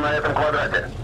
уже на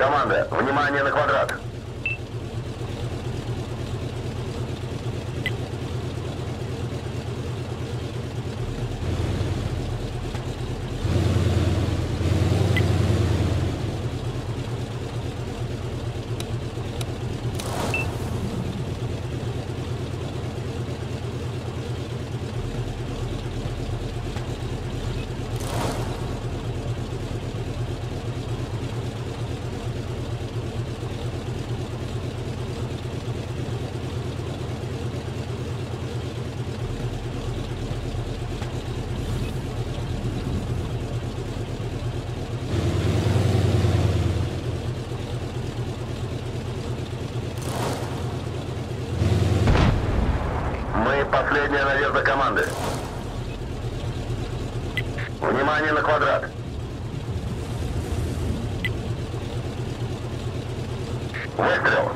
Команда, внимание на квадрат. Последняя надежда команды. Внимание на квадрат. Выстрел.